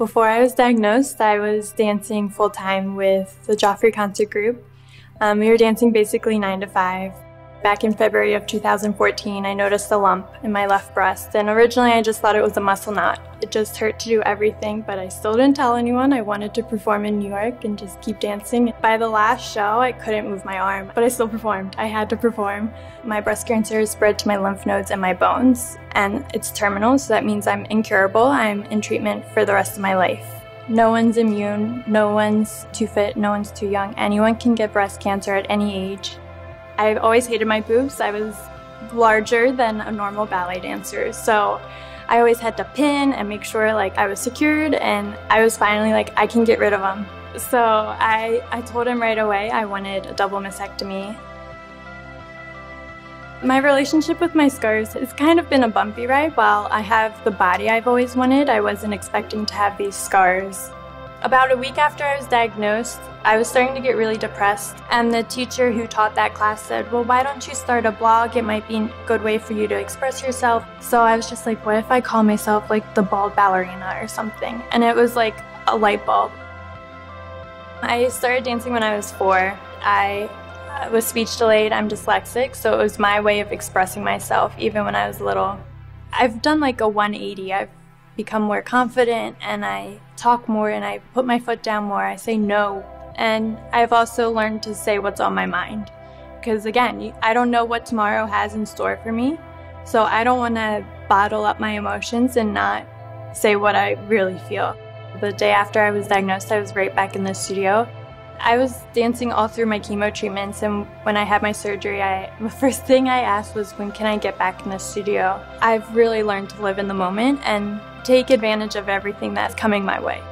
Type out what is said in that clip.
Before I was diagnosed, I was dancing full time with the Joffrey Concert Group. Um, we were dancing basically 9 to 5. Back in February of 2014, I noticed a lump in my left breast, and originally I just thought it was a muscle knot. It just hurt to do everything, but I still didn't tell anyone. I wanted to perform in New York and just keep dancing. By the last show, I couldn't move my arm, but I still performed. I had to perform. My breast cancer spread to my lymph nodes and my bones, and it's terminal, so that means I'm incurable. I'm in treatment for the rest of my life. No one's immune, no one's too fit, no one's too young. Anyone can get breast cancer at any age. I've always hated my boobs. I was larger than a normal ballet dancer. So I always had to pin and make sure like I was secured and I was finally like I can get rid of them. So I, I told him right away I wanted a double mastectomy. My relationship with my scars has kind of been a bumpy ride. While I have the body I've always wanted, I wasn't expecting to have these scars. About a week after I was diagnosed, I was starting to get really depressed, and the teacher who taught that class said, Well, why don't you start a blog? It might be a good way for you to express yourself. So I was just like, What if I call myself like the bald ballerina or something? And it was like a light bulb. I started dancing when I was four. I uh, was speech delayed, I'm dyslexic, so it was my way of expressing myself even when I was little. I've done like a 180. I've become more confident and I talk more and I put my foot down more. I say no. And I've also learned to say what's on my mind. Because again, I don't know what tomorrow has in store for me. So I don't want to bottle up my emotions and not say what I really feel. The day after I was diagnosed, I was right back in the studio. I was dancing all through my chemo treatments, and when I had my surgery, I, the first thing I asked was, When can I get back in the studio? I've really learned to live in the moment and take advantage of everything that's coming my way.